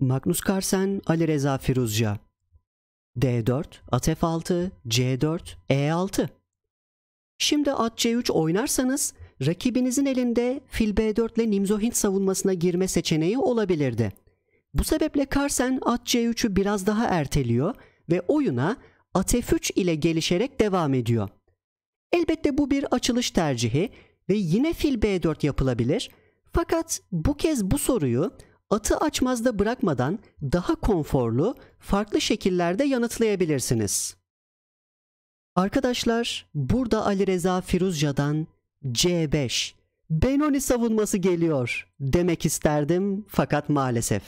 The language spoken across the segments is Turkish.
Magnus Carlsen, Ali Reza Firuzca. D4, at F6, C4, E6. Şimdi at C3 oynarsanız rakibinizin elinde fil B4 ile Nimzohint savunmasına girme seçeneği olabilirdi. Bu sebeple Carlsen at C3'ü biraz daha erteliyor ve oyuna at F3 ile gelişerek devam ediyor. Elbette bu bir açılış tercihi ve yine fil B4 yapılabilir. Fakat bu kez bu soruyu atı açmazda bırakmadan daha konforlu, farklı şekillerde yanıtlayabilirsiniz. Arkadaşlar, burada Ali Reza Firuzca'dan C5, Benoni savunması geliyor demek isterdim fakat maalesef.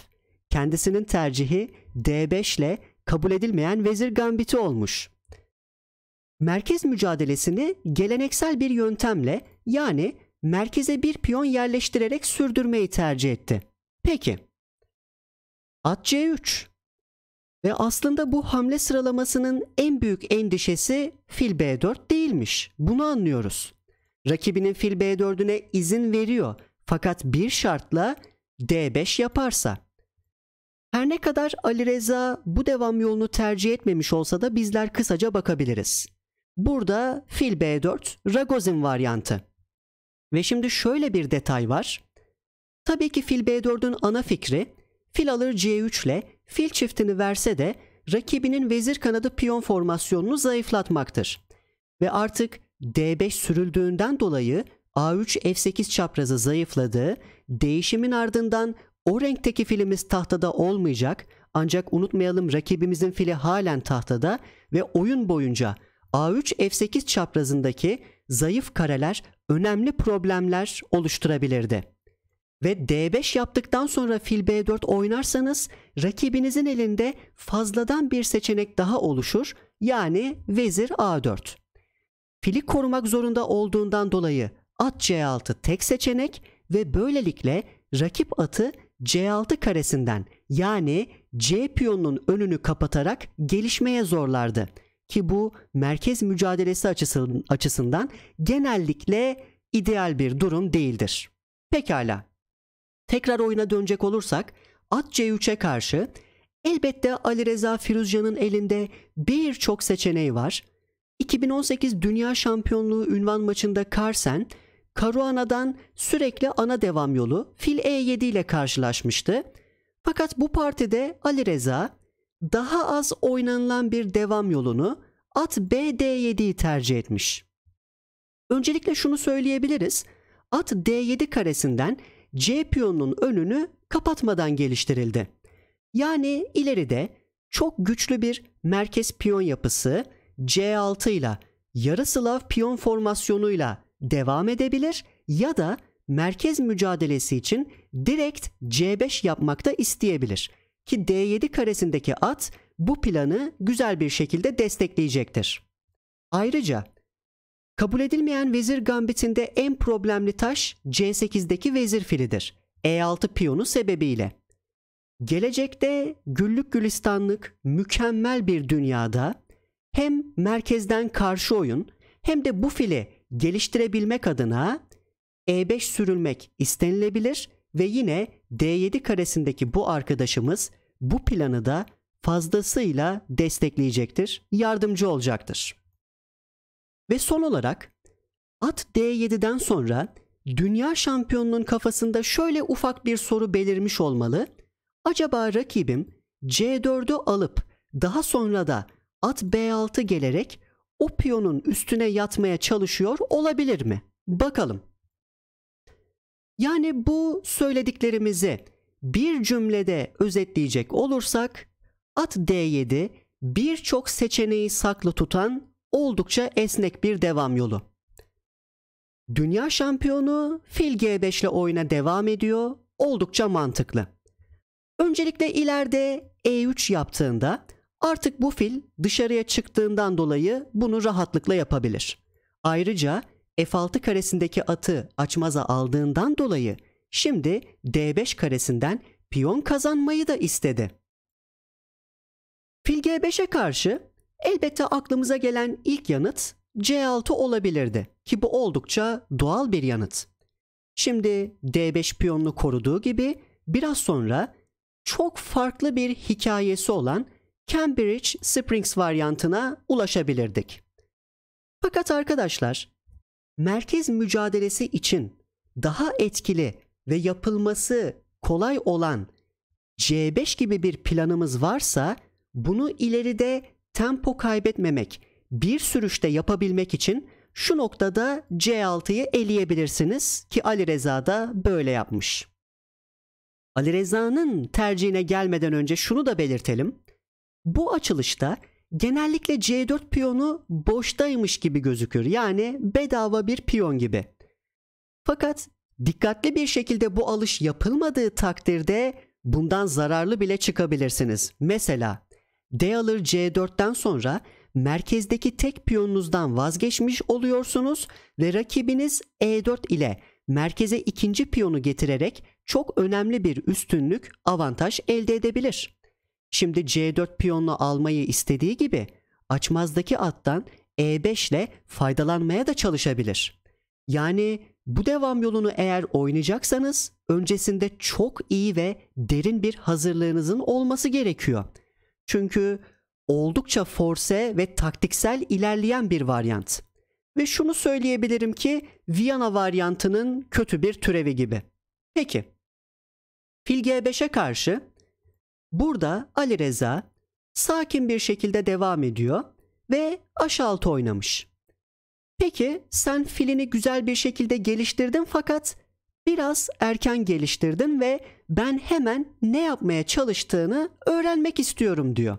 Kendisinin tercihi D5 ile kabul edilmeyen vezir gambiti olmuş. Merkez mücadelesini geleneksel bir yöntemle yani merkeze bir piyon yerleştirerek sürdürmeyi tercih etti. Peki. At C3. Ve aslında bu hamle sıralamasının en büyük endişesi fil B4 değilmiş. Bunu anlıyoruz. Rakibinin fil B4'üne izin veriyor fakat bir şartla D5 yaparsa. Her ne kadar Ali Reza bu devam yolunu tercih etmemiş olsa da bizler kısaca bakabiliriz. Burada fil B4 Ragozin varyantı. Ve şimdi şöyle bir detay var. Tabii ki fil B4'ün ana fikri fil alır C3 ile fil çiftini verse de rakibinin vezir kanadı piyon formasyonunu zayıflatmaktır. Ve artık D5 sürüldüğünden dolayı A3 F8 çaprazı zayıfladı. Değişimin ardından o renkteki filimiz tahtada olmayacak ancak unutmayalım rakibimizin fili halen tahtada ve oyun boyunca A3 F8 çaprazındaki zayıf kareler önemli problemler oluşturabilirdi. Ve D5 yaptıktan sonra fil B4 oynarsanız rakibinizin elinde fazladan bir seçenek daha oluşur. Yani vezir A4. Fili korumak zorunda olduğundan dolayı at C6 tek seçenek ve böylelikle rakip atı C6 karesinden yani C piyonunun önünü kapatarak gelişmeye zorlardı. Ki bu merkez mücadelesi açısından genellikle ideal bir durum değildir. Pekala. Tekrar oyuna dönecek olursak at C3'e karşı elbette Ali Reza Firuzcan'ın elinde birçok seçeneği var. 2018 Dünya Şampiyonluğu ünvan maçında Carlsen, Caruana'dan sürekli ana devam yolu fil E7 ile karşılaşmıştı. Fakat bu partide Ali Reza daha az oynanılan bir devam yolunu at BD7'yi tercih etmiş. Öncelikle şunu söyleyebiliriz. At D7 karesinden C piyonunun önünü kapatmadan geliştirildi. Yani ileride çok güçlü bir merkez piyon yapısı C6 ile yarı Slav piyon formasyonuyla devam edebilir ya da merkez mücadelesi için direkt C5 yapmakta isteyebilir. Ki D7 karesindeki at bu planı güzel bir şekilde destekleyecektir. Ayrıca kabul edilmeyen vezir gambitinde en problemli taş C8'deki vezir filidir. E6 piyonu sebebiyle. Gelecekte güllük gülistanlık mükemmel bir dünyada hem merkezden karşı oyun hem de bu fili geliştirebilmek adına E5 sürülmek istenilebilir ve yine D7 karesindeki bu arkadaşımız bu planı da fazlasıyla destekleyecektir, yardımcı olacaktır. Ve son olarak at D7'den sonra dünya şampiyonunun kafasında şöyle ufak bir soru belirmiş olmalı. Acaba rakibim C4'ü alıp daha sonra da at B6 gelerek o piyonun üstüne yatmaya çalışıyor olabilir mi? Bakalım. Yani bu söylediklerimizi bir cümlede özetleyecek olursak at D7 birçok seçeneği saklı tutan oldukça esnek bir devam yolu. Dünya şampiyonu fil G5 ile oyuna devam ediyor. Oldukça mantıklı. Öncelikle ileride E3 yaptığında artık bu fil dışarıya çıktığından dolayı bunu rahatlıkla yapabilir. Ayrıca F6 karesindeki atı açmaza aldığından dolayı şimdi D5 karesinden piyon kazanmayı da istedi. Fil G5'e karşı elbette aklımıza gelen ilk yanıt C6 olabilirdi ki bu oldukça doğal bir yanıt. Şimdi D5 piyonunu koruduğu gibi biraz sonra çok farklı bir hikayesi olan Cambridge Springs varyantına ulaşabilirdik. Fakat arkadaşlar, merkez mücadelesi için daha etkili ve yapılması kolay olan C5 gibi bir planımız varsa bunu ileride tempo kaybetmemek, bir sürüşte yapabilmek için şu noktada C6'yı eleyebilirsiniz ki Ali Reza da böyle yapmış. Ali Reza'nın tercihine gelmeden önce şunu da belirtelim. Bu açılışta genellikle C4 piyonu boştaymış gibi gözükür. Yani bedava bir piyon gibi. Fakat dikkatli bir şekilde bu alış yapılmadığı takdirde bundan zararlı bile çıkabilirsiniz. Mesela D alır C4'ten sonra merkezdeki tek piyonunuzdan vazgeçmiş oluyorsunuz ve rakibiniz E4 ile merkeze ikinci piyonu getirerek çok önemli bir üstünlük, avantaj elde edebilir. Şimdi C4 piyonunu almayı istediği gibi açmazdaki attan E5 ile faydalanmaya da çalışabilir. Yani bu devam yolunu eğer oynayacaksanız öncesinde çok iyi ve derin bir hazırlığınızın olması gerekiyor. Çünkü oldukça force ve taktiksel ilerleyen bir varyant. Ve şunu söyleyebilirim ki Viyana varyantının kötü bir türevi gibi. Peki. Fil G5'e karşı burada Ali Reza sakin bir şekilde devam ediyor ve H6 oynamış. Peki sen filini güzel bir şekilde geliştirdin fakat biraz erken geliştirdin ve ben hemen ne yapmaya çalıştığını öğrenmek istiyorum diyor.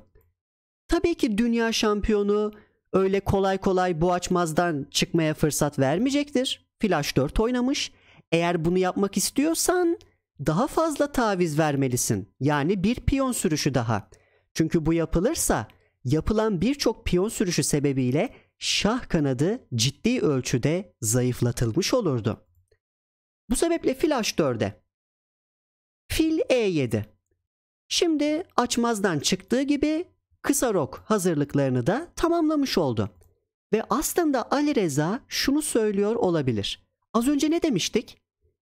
Tabii ki dünya şampiyonu öyle kolay kolay bu açmazdan çıkmaya fırsat vermeyecektir. Flash 4 oynamış. Eğer bunu yapmak istiyorsan daha fazla taviz vermelisin. Yani bir piyon sürüşü daha. Çünkü bu yapılırsa yapılan birçok piyon sürüşü sebebiyle şah kanadı ciddi ölçüde zayıflatılmış olurdu. Bu sebeple fil h4'e. Fil e7. Şimdi açmazdan çıktığı gibi kısa rok hazırlıklarını da tamamlamış oldu. Ve aslında Ali Reza şunu söylüyor olabilir. Az önce ne demiştik?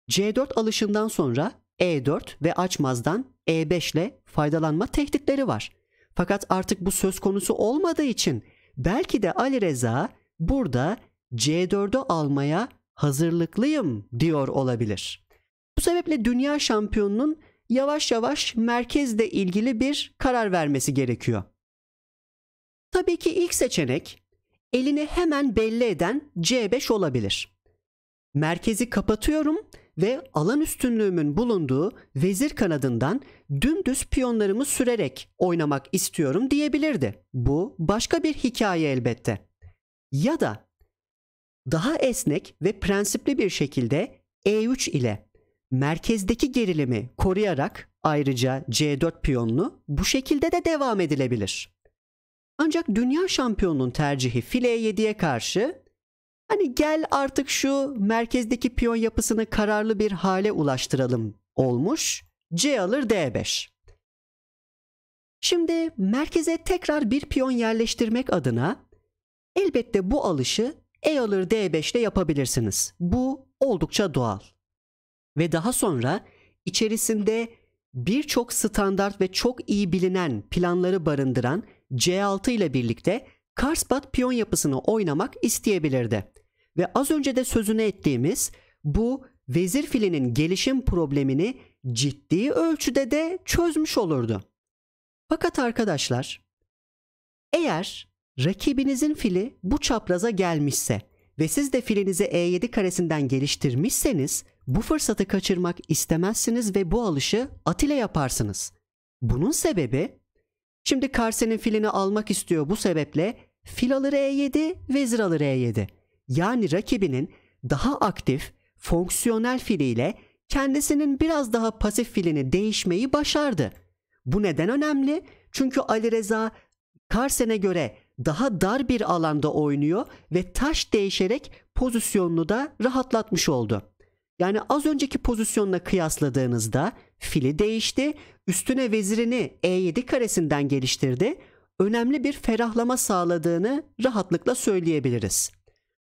C4 alışından sonra E4 ve açmazdan E5 ile faydalanma tehditleri var. Fakat artık bu söz konusu olmadığı için belki de Ali Reza burada C4'ü almaya hazırlıklıyım diyor olabilir. Bu sebeple dünya şampiyonunun yavaş yavaş merkezle ilgili bir karar vermesi gerekiyor. Tabii ki ilk seçenek elini hemen belli eden C5 olabilir. Merkezi kapatıyorum ve alan üstünlüğümün bulunduğu vezir kanadından dümdüz piyonlarımı sürerek oynamak istiyorum diyebilirdi. Bu başka bir hikaye elbette. Ya da daha esnek ve prensipli bir şekilde E3 ile merkezdeki gerilimi koruyarak ayrıca C4 piyonunu bu şekilde de devam edilebilir. Ancak dünya şampiyonunun tercihi file 7'ye karşı hani gel artık şu merkezdeki piyon yapısını kararlı bir hale ulaştıralım olmuş. C alır D5. Şimdi merkeze tekrar bir piyon yerleştirmek adına elbette bu alışı E alır D5 ile yapabilirsiniz. Bu oldukça doğal. Ve daha sonra içerisinde birçok standart ve çok iyi bilinen planları barındıran C6 ile birlikte Karsbat piyon yapısını oynamak isteyebilirdi. Ve az önce de sözünü ettiğimiz bu vezir filinin gelişim problemini ciddi ölçüde de çözmüş olurdu. Fakat arkadaşlar eğer rakibinizin fili bu çapraza gelmişse ve siz de filinizi E7 karesinden geliştirmişseniz bu fırsatı kaçırmak istemezsiniz ve bu alışı at ile yaparsınız. Bunun sebebi Şimdi Karsen'in filini almak istiyor bu sebeple fil alır E7, vezir alır E7. Yani rakibinin daha aktif, fonksiyonel filiyle kendisinin biraz daha pasif filini değişmeyi başardı. Bu neden önemli? Çünkü Ali Reza Karsen'e göre daha dar bir alanda oynuyor ve taş değişerek pozisyonunu da rahatlatmış oldu. Yani az önceki pozisyonla kıyasladığınızda fili değişti, üstüne vezirini E7 karesinden geliştirdi, önemli bir ferahlama sağladığını rahatlıkla söyleyebiliriz.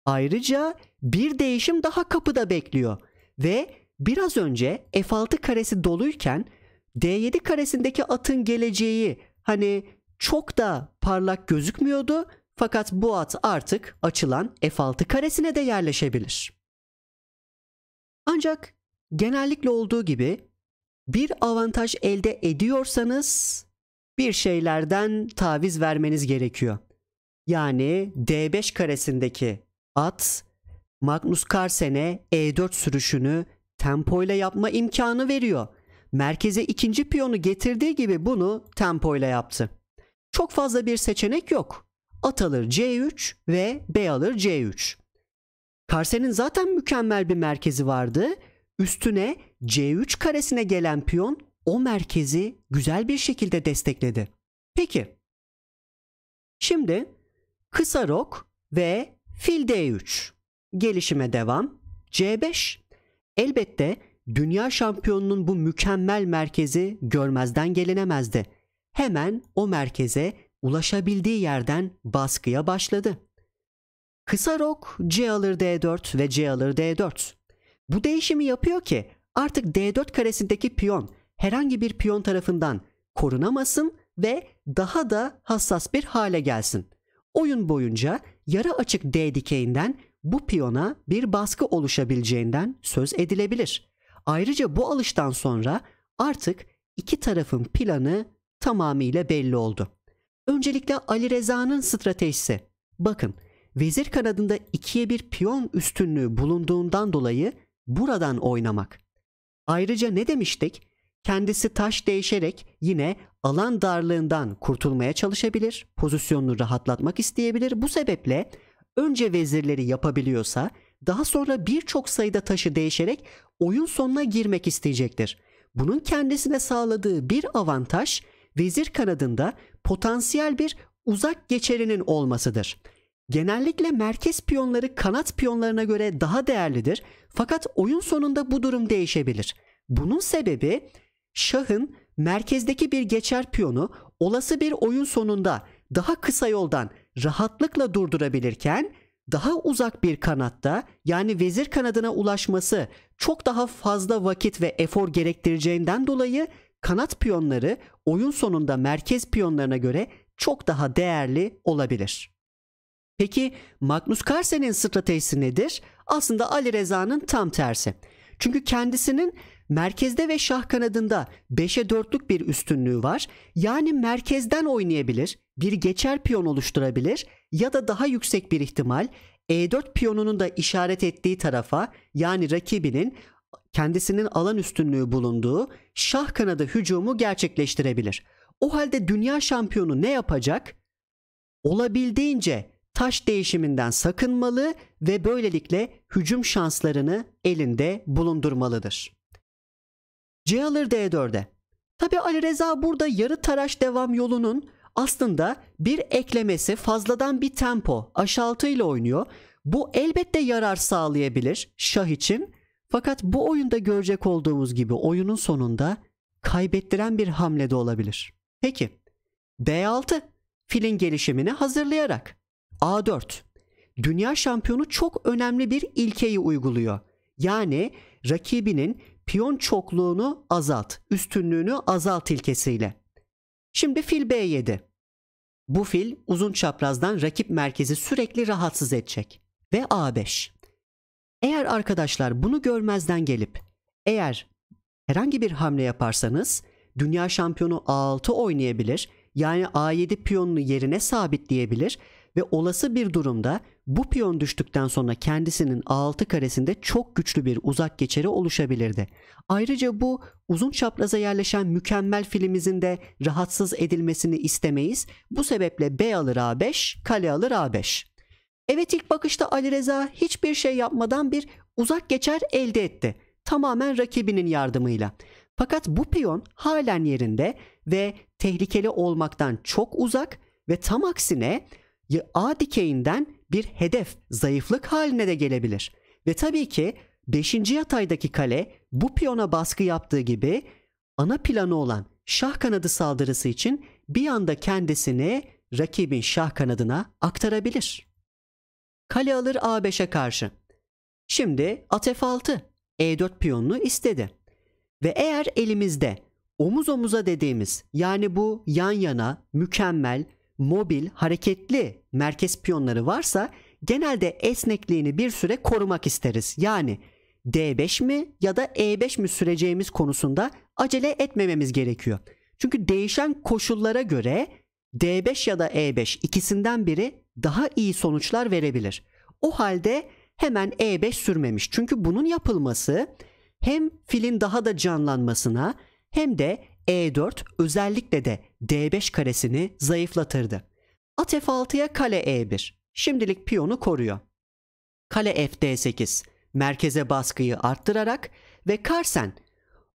Ayrıca bir değişim daha kapıda bekliyor ve biraz önce F6 karesi doluyken D7 karesindeki atın geleceği hani çok da parlak gözükmüyordu fakat bu at artık açılan F6 karesine de yerleşebilir. Ancak genellikle olduğu gibi bir avantaj elde ediyorsanız bir şeylerden taviz vermeniz gerekiyor. Yani D5 karesindeki at Magnus Carlsen'e E4 sürüşünü tempoyla yapma imkanı veriyor. Merkeze ikinci piyonu getirdiği gibi bunu tempoyla yaptı. Çok fazla bir seçenek yok. At alır C3 ve B alır C3. Carlsen'in zaten mükemmel bir merkezi vardı. Üstüne C3 karesine gelen piyon o merkezi güzel bir şekilde destekledi. Peki. Şimdi kısa rok ve fil D3. Gelişime devam. C5. Elbette dünya şampiyonunun bu mükemmel merkezi görmezden gelinemezdi. Hemen o merkeze ulaşabildiği yerden baskıya başladı. Kısa rok C alır D4 ve C alır D4. Bu değişimi yapıyor ki artık D4 karesindeki piyon herhangi bir piyon tarafından korunamasın ve daha da hassas bir hale gelsin. Oyun boyunca yarı açık D dikeyinden bu piyona bir baskı oluşabileceğinden söz edilebilir. Ayrıca bu alıştan sonra artık iki tarafın planı tamamıyla belli oldu. Öncelikle Ali Reza'nın stratejisi. Bakın vezir kanadında ikiye bir piyon üstünlüğü bulunduğundan dolayı buradan oynamak. Ayrıca ne demiştik? Kendisi taş değişerek yine alan darlığından kurtulmaya çalışabilir, pozisyonunu rahatlatmak isteyebilir. Bu sebeple önce vezirleri yapabiliyorsa daha sonra birçok sayıda taşı değişerek oyun sonuna girmek isteyecektir. Bunun kendisine sağladığı bir avantaj vezir kanadında potansiyel bir uzak geçerinin olmasıdır. Genellikle merkez piyonları kanat piyonlarına göre daha değerlidir fakat oyun sonunda bu durum değişebilir. Bunun sebebi şahın merkezdeki bir geçer piyonu olası bir oyun sonunda daha kısa yoldan rahatlıkla durdurabilirken daha uzak bir kanatta yani vezir kanadına ulaşması çok daha fazla vakit ve efor gerektireceğinden dolayı kanat piyonları oyun sonunda merkez piyonlarına göre çok daha değerli olabilir. Peki Magnus Carlsen'in stratejisi nedir? Aslında Ali Reza'nın tam tersi. Çünkü kendisinin merkezde ve şah kanadında 5'e 4'lük bir üstünlüğü var. Yani merkezden oynayabilir, bir geçer piyon oluşturabilir ya da daha yüksek bir ihtimal E4 piyonunun da işaret ettiği tarafa yani rakibinin kendisinin alan üstünlüğü bulunduğu şah kanadı hücumu gerçekleştirebilir. O halde dünya şampiyonu ne yapacak? Olabildiğince taş değişiminden sakınmalı ve böylelikle hücum şanslarını elinde bulundurmalıdır. C alır D4'e. Tabi Ali Reza burada yarı taraş devam yolunun aslında bir eklemesi fazladan bir tempo aşağıtı ile oynuyor. Bu elbette yarar sağlayabilir şah için fakat bu oyunda görecek olduğumuz gibi oyunun sonunda kaybettiren bir hamle de olabilir. Peki B6 filin gelişimini hazırlayarak A4 dünya şampiyonu çok önemli bir ilkeyi uyguluyor. Yani rakibinin piyon çokluğunu azalt, üstünlüğünü azalt ilkesiyle. Şimdi fil B7. Bu fil uzun çaprazdan rakip merkezi sürekli rahatsız edecek. Ve A5. Eğer arkadaşlar bunu görmezden gelip eğer herhangi bir hamle yaparsanız dünya şampiyonu A6 oynayabilir. Yani A7 piyonunu yerine sabitleyebilir ve olası bir durumda bu piyon düştükten sonra kendisinin A6 karesinde çok güçlü bir uzak geçeri oluşabilirdi. Ayrıca bu uzun çapraza yerleşen mükemmel filimizin de rahatsız edilmesini istemeyiz. Bu sebeple B alır A5, kale alır A5. Evet ilk bakışta Ali Reza hiçbir şey yapmadan bir uzak geçer elde etti. Tamamen rakibinin yardımıyla. Fakat bu piyon halen yerinde ve tehlikeli olmaktan çok uzak ve tam aksine A dikeyinden bir hedef, zayıflık haline de gelebilir. Ve tabii ki 5. yataydaki kale bu piyona baskı yaptığı gibi ana planı olan şah kanadı saldırısı için bir anda kendisini rakibin şah kanadına aktarabilir. Kale alır A5'e karşı. Şimdi at F6 E4 piyonunu istedi. Ve eğer elimizde omuz omuza dediğimiz yani bu yan yana, mükemmel, mobil, hareketli merkez piyonları varsa genelde esnekliğini bir süre korumak isteriz. Yani D5 mi ya da E5 mi süreceğimiz konusunda acele etmememiz gerekiyor. Çünkü değişen koşullara göre D5 ya da E5 ikisinden biri daha iyi sonuçlar verebilir. O halde hemen E5 sürmemiş. Çünkü bunun yapılması hem filin daha da canlanmasına hem de E4 özellikle de D5 karesini zayıflatırdı. At F6'ya kale E1. Şimdilik piyonu koruyor. Kale F D8 merkeze baskıyı arttırarak ve Carsen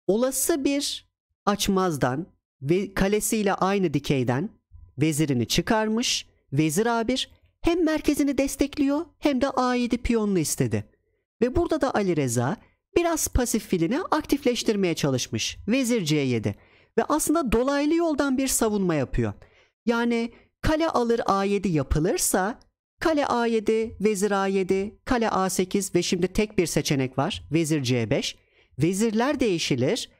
olası bir açmazdan ve kalesiyle aynı dikeyden vezirini çıkarmış. Vezir A1 hem merkezini destekliyor hem de A7 piyonunu istedi. Ve burada da Ali Reza biraz pasif filini aktifleştirmeye çalışmış. Vezir C7 ve aslında dolaylı yoldan bir savunma yapıyor. Yani kale alır A7 yapılırsa kale A7, vezir A7, kale A8 ve şimdi tek bir seçenek var. Vezir C5. Vezirler değişilir.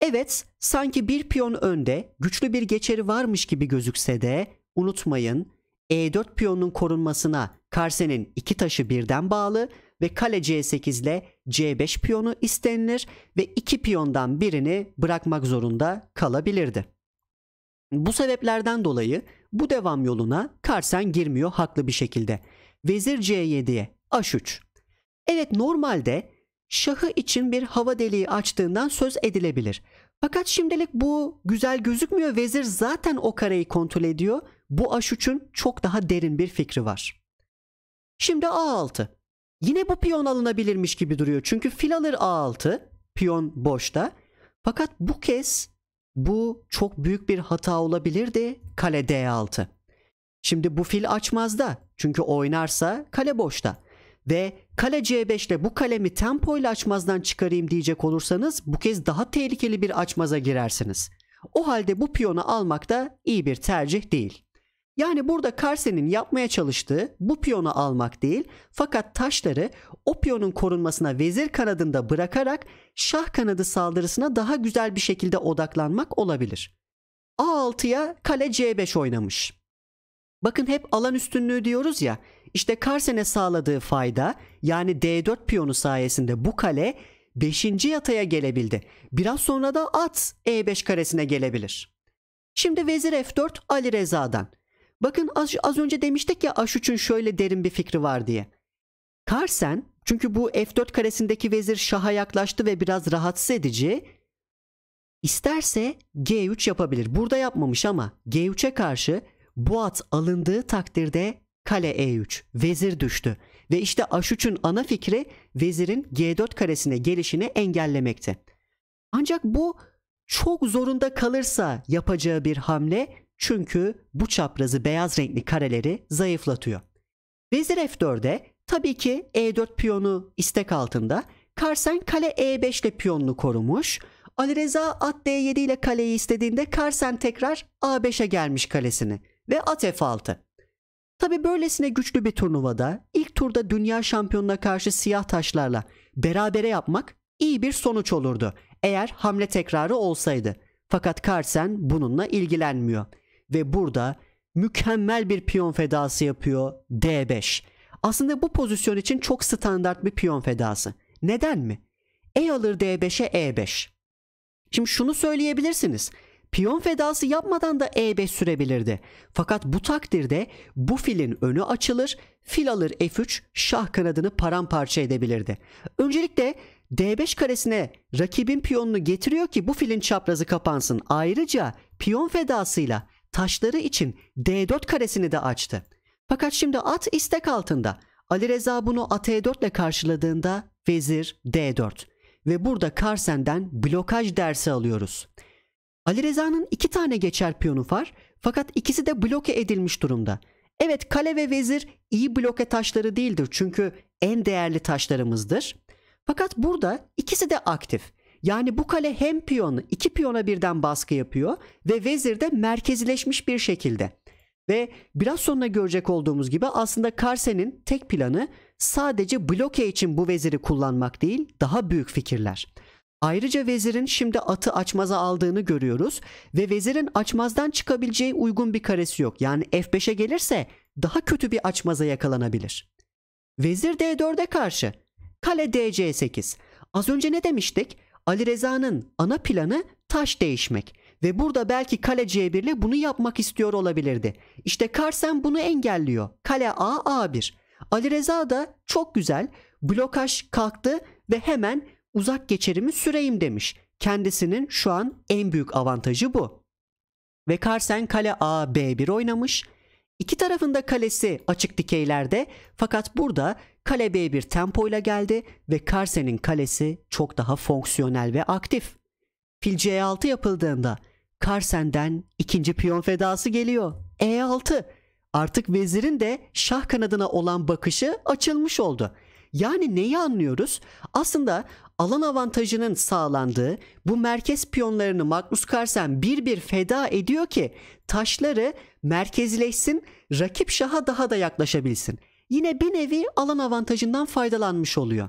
Evet, sanki bir piyon önde, güçlü bir geçeri varmış gibi gözükse de unutmayın E4 piyonunun korunmasına Karsen'in iki taşı birden bağlı ve kale C8 ile C5 piyonu istenilir ve iki piyondan birini bırakmak zorunda kalabilirdi. Bu sebeplerden dolayı bu devam yoluna Karsen girmiyor haklı bir şekilde. Vezir C7'ye H3. Evet normalde şahı için bir hava deliği açtığından söz edilebilir. Fakat şimdilik bu güzel gözükmüyor. Vezir zaten o kareyi kontrol ediyor. Bu H3'ün çok daha derin bir fikri var. Şimdi A6. Yine bu piyon alınabilirmiş gibi duruyor. Çünkü fil alır A6. Piyon boşta. Fakat bu kez bu çok büyük bir hata olabilirdi. Kale D6. Şimdi bu fil açmazda. Çünkü oynarsa kale boşta. Ve kale C5 ile bu kalemi tempo ile açmazdan çıkarayım diyecek olursanız bu kez daha tehlikeli bir açmaza girersiniz. O halde bu piyonu almak da iyi bir tercih değil. Yani burada Karsen'in yapmaya çalıştığı bu piyonu almak değil fakat taşları o piyonun korunmasına vezir kanadında bırakarak şah kanadı saldırısına daha güzel bir şekilde odaklanmak olabilir. A6'ya kale C5 oynamış. Bakın hep alan üstünlüğü diyoruz ya. İşte Karsen'e sağladığı fayda yani D4 piyonu sayesinde bu kale 5. yataya gelebildi. Biraz sonra da at E5 karesine gelebilir. Şimdi vezir F4 Ali Reza'dan. Bakın az, az önce demiştik ya H3'ün şöyle derin bir fikri var diye. Karsen çünkü bu F4 karesindeki vezir şaha yaklaştı ve biraz rahatsız edici. İsterse G3 yapabilir. Burada yapmamış ama G3'e karşı bu at alındığı takdirde kale E3 vezir düştü. Ve işte H3'ün ana fikri vezirin G4 karesine gelişini engellemekti. Ancak bu çok zorunda kalırsa yapacağı bir hamle çünkü bu çaprazı beyaz renkli kareleri zayıflatıyor. Vezir F4'e tabii ki E4 piyonu istek altında. Karsen kale E5 ile piyonunu korumuş. Ali Reza at D7 ile kaleyi istediğinde Karsen tekrar A5'e gelmiş kalesini ve at F6. Tabi böylesine güçlü bir turnuvada ilk turda dünya şampiyonuna karşı siyah taşlarla berabere yapmak iyi bir sonuç olurdu eğer hamle tekrarı olsaydı. Fakat Carlsen bununla ilgilenmiyor ve burada mükemmel bir piyon fedası yapıyor D5. Aslında bu pozisyon için çok standart bir piyon fedası. Neden mi? E alır D5'e E5. Şimdi şunu söyleyebilirsiniz. Piyon fedası yapmadan da E5 sürebilirdi. Fakat bu takdirde bu filin önü açılır, fil alır F3 şah kanadını paramparça edebilirdi. Öncelikle D5 karesine rakibin piyonunu getiriyor ki bu filin çaprazı kapansın. Ayrıca piyon fedasıyla taşları için D4 karesini de açtı. Fakat şimdi at istek altında. Ali Reza bunu at E4 ile karşıladığında vezir D4 ve burada Karsen'den blokaj dersi alıyoruz. Ali Reza'nın iki tane geçer piyonu var fakat ikisi de bloke edilmiş durumda. Evet kale ve vezir iyi bloke taşları değildir çünkü en değerli taşlarımızdır. Fakat burada ikisi de aktif. Yani bu kale hem piyonu iki piyona birden baskı yapıyor ve vezir de merkezileşmiş bir şekilde. Ve biraz sonra görecek olduğumuz gibi aslında Karsen'in tek planı sadece bloke için bu veziri kullanmak değil daha büyük fikirler. Ayrıca vezirin şimdi atı açmaza aldığını görüyoruz ve vezirin açmazdan çıkabileceği uygun bir karesi yok. Yani F5'e gelirse daha kötü bir açmaza yakalanabilir. Vezir D4'e karşı kale DC8. Az önce ne demiştik? Ali Reza'nın ana planı taş değişmek ve burada belki kale C1 ile bunu yapmak istiyor olabilirdi. İşte Karsen bunu engelliyor. Kale A A1. Ali Reza da çok güzel blokaj kalktı ve hemen uzak geçerimi süreyim demiş. Kendisinin şu an en büyük avantajı bu. Ve Karsen kale A B1 oynamış. İki tarafında kalesi açık dikeylerde fakat burada kale B1 tempoyla geldi ve Karsen'in kalesi çok daha fonksiyonel ve aktif. Fil C6 yapıldığında Karsen'den ikinci piyon fedası geliyor. E6. Artık vezirin de şah kanadına olan bakışı açılmış oldu. Yani neyi anlıyoruz? Aslında alan avantajının sağlandığı bu merkez piyonlarını Magnus Carlsen bir bir feda ediyor ki taşları merkezleşsin, rakip şaha daha da yaklaşabilsin. Yine bir nevi alan avantajından faydalanmış oluyor.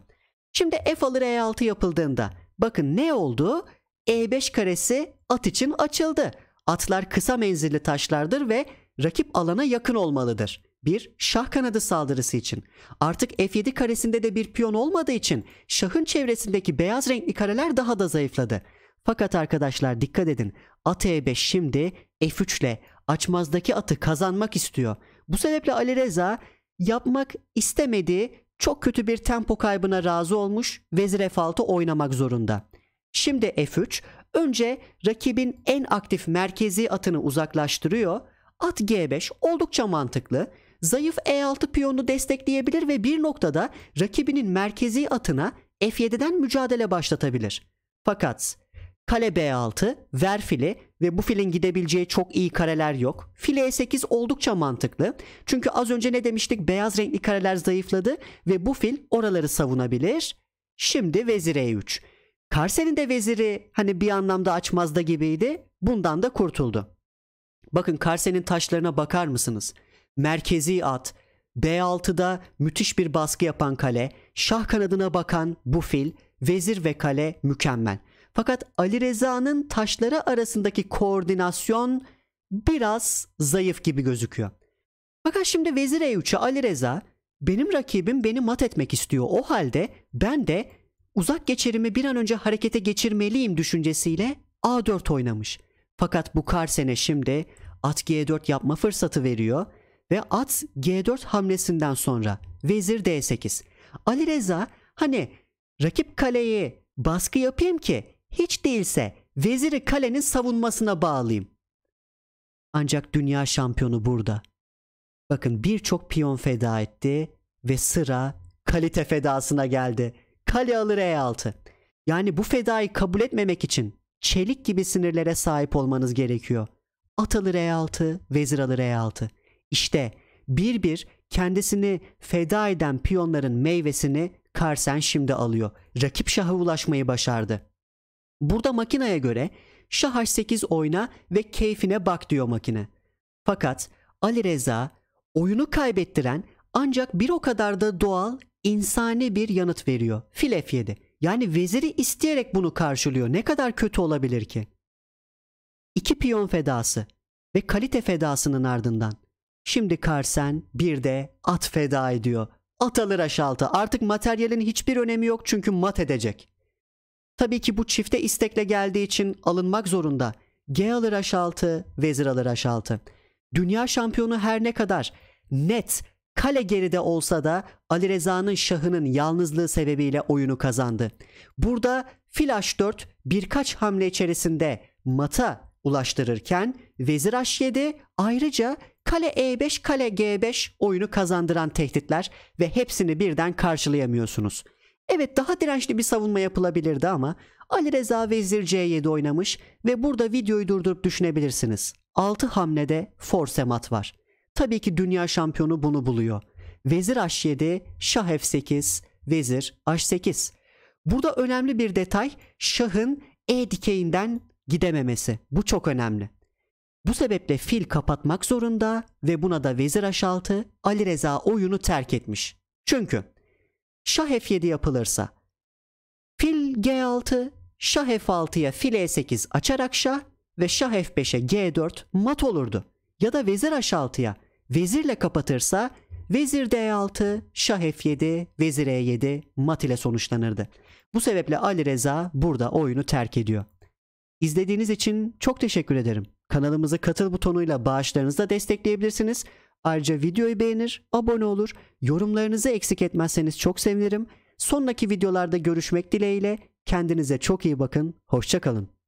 Şimdi F alır E6 yapıldığında bakın ne oldu? E5 karesi at için açıldı. Atlar kısa menzilli taşlardır ve rakip alana yakın olmalıdır. Bir şah kanadı saldırısı için. Artık F7 karesinde de bir piyon olmadığı için şahın çevresindeki beyaz renkli kareler daha da zayıfladı. Fakat arkadaşlar dikkat edin. At E5 şimdi F3 ile açmazdaki atı kazanmak istiyor. Bu sebeple Ali Reza yapmak istemediği çok kötü bir tempo kaybına razı olmuş vezir F6 oynamak zorunda. Şimdi F3 önce rakibin en aktif merkezi atını uzaklaştırıyor. At G5 oldukça mantıklı. Zayıf E6 piyonunu destekleyebilir ve bir noktada rakibinin merkezi atına F7'den mücadele başlatabilir. Fakat kale B6, ver fili ve bu filin gidebileceği çok iyi kareler yok. File E8 oldukça mantıklı. Çünkü az önce ne demiştik? Beyaz renkli kareler zayıfladı ve bu fil oraları savunabilir. Şimdi vezir E3. Karsen'in de veziri hani bir anlamda açmazda gibiydi. Bundan da kurtuldu. Bakın Karsen'in taşlarına bakar mısınız? Merkezi at, B6'da müthiş bir baskı yapan kale, şah kanadına bakan bu fil, vezir ve kale mükemmel. Fakat Ali Reza'nın taşları arasındaki koordinasyon biraz zayıf gibi gözüküyor. Fakat şimdi vezir E3'e Ali Reza benim rakibim beni mat etmek istiyor. O halde ben de uzak geçerimi bir an önce harekete geçirmeliyim düşüncesiyle A4 oynamış. Fakat bu Karsen'e şimdi at G4 yapma fırsatı veriyor ve at G4 hamlesinden sonra vezir D8. Ali Reza hani rakip kaleyi baskı yapayım ki hiç değilse veziri kalenin savunmasına bağlayayım. Ancak dünya şampiyonu burada. Bakın birçok piyon feda etti ve sıra kalite fedasına geldi. Kale alır E6. Yani bu fedayı kabul etmemek için çelik gibi sinirlere sahip olmanız gerekiyor. At alır E6, vezir alır E6. İşte bir bir kendisini feda eden piyonların meyvesini Karsen şimdi alıyor. Rakip şaha ulaşmayı başardı. Burada makineye göre şah h8 oyna ve keyfine bak diyor makine. Fakat Ali Reza oyunu kaybettiren ancak bir o kadar da doğal, insani bir yanıt veriyor. Fil F7. Yani veziri isteyerek bunu karşılıyor. Ne kadar kötü olabilir ki? İki piyon fedası ve kalite fedasının ardından. Şimdi Karsen bir de at feda ediyor. At alır aşaltı. Artık materyalin hiçbir önemi yok çünkü mat edecek. Tabii ki bu çifte istekle geldiği için alınmak zorunda. G alır H6, vezir alır H6. Dünya şampiyonu her ne kadar net kale geride olsa da Ali Reza'nın şahının yalnızlığı sebebiyle oyunu kazandı. Burada fil H4 birkaç hamle içerisinde mata ulaştırırken vezir H7 ayrıca kale E5 kale G5 oyunu kazandıran tehditler ve hepsini birden karşılayamıyorsunuz. Evet daha dirençli bir savunma yapılabilirdi ama Ali Reza Vezir C7 oynamış ve burada videoyu durdurup düşünebilirsiniz. 6 hamlede force mat var. Tabii ki dünya şampiyonu bunu buluyor. Vezir H7, Şah F8, Vezir H8. Burada önemli bir detay şahın E dikeyinden gidememesi. Bu çok önemli. Bu sebeple fil kapatmak zorunda ve buna da vezir H6 Ali Reza oyunu terk etmiş. Çünkü Şah F7 yapılırsa fil G6, Şah F6'ya file E8 açarak şah ve Şah F5'e G4 mat olurdu. Ya da vezir H6'ya vezirle kapatırsa vezir D6, Şah F7, vezir E7 mat ile sonuçlanırdı. Bu sebeple Ali Reza burada oyunu terk ediyor. İzlediğiniz için çok teşekkür ederim. Kanalımızı katıl butonuyla bağışlarınızla destekleyebilirsiniz. Ayrıca videoyu beğenir, abone olur, yorumlarınızı eksik etmezseniz çok sevinirim. Sonraki videolarda görüşmek dileğiyle kendinize çok iyi bakın, hoşçakalın.